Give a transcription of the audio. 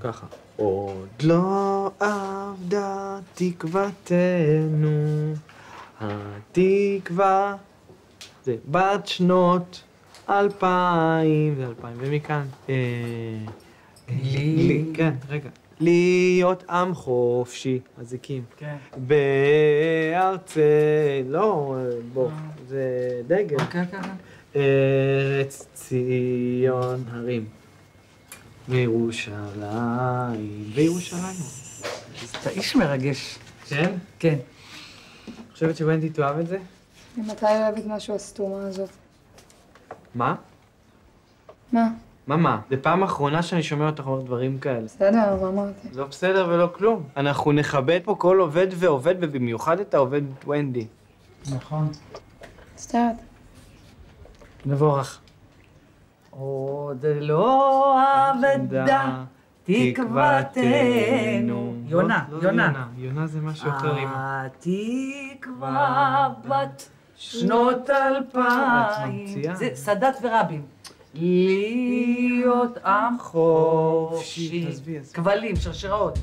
ככה. עוד לא אבדה תקוותנו, התקווה זה בת שנות אלפיים, זה אלפיים, ומכאן. אה, לי- כן, רגע. להיות עם חופשי, אזיקים. כן. בארצי, לא, בוא, זה דגל. כן, כן, כן. ארץ ציון הרים. בירושלים. בירושלים. אתה איש מרגש. כן? כן. חושבת שוונדי תאהב את זה? ממתי אוהבת משהו הסתומה הזאת? מה? מה? מה מה? זה פעם אחרונה שאני שומע אותך אומר דברים כאלה. בסדר, מה אמרתי? לא בסדר ולא כלום. אנחנו נכבד פה כל עובד ועובד, ובמיוחד את העובד ונדי. נכון. מצטערת. מבורך. עוד לא אבדה תקוותנו. יונה, לא, לא יונה. יונה זה משהו אחר. התקווה בת שנות אלפיים. זה סאדאת ורבין. להיות עם חופשי. כבלים, שרשראות.